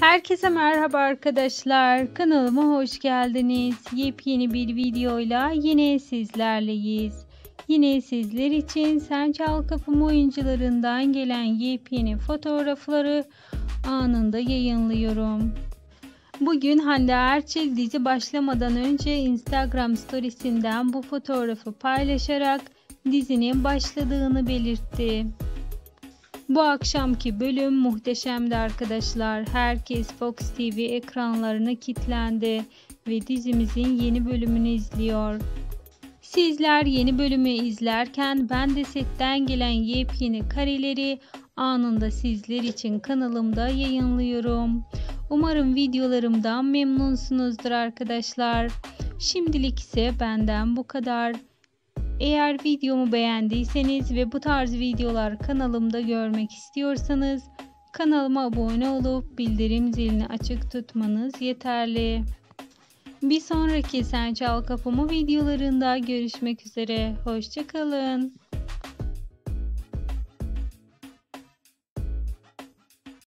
Herkese merhaba arkadaşlar. Kanalıma hoş geldiniz. Yepyeni bir videoyla yine sizlerleyiz. Yine sizler için Sen Çal Kapım oyuncularından gelen yepyeni fotoğrafları anında yayınlıyorum. Bugün Hande Erçel dizi başlamadan önce Instagram storiesinden bu fotoğrafı paylaşarak dizinin başladığını belirtti. Bu akşamki bölüm muhteşemdi arkadaşlar. Herkes Fox TV ekranlarına kilitlendi ve dizimizin yeni bölümünü izliyor. Sizler yeni bölümü izlerken ben de setten gelen yepyeni kareleri anında sizler için kanalımda yayınlıyorum. Umarım videolarımdan memnunsunuzdur arkadaşlar. Şimdilik ise benden bu kadar. Eğer videomu beğendiyseniz ve bu tarz videolar kanalımda görmek istiyorsanız kanalıma abone olup bildirim zilini açık tutmanız yeterli. Bir sonraki Sen Çal Kapımı videolarında görüşmek üzere. Hoşçakalın.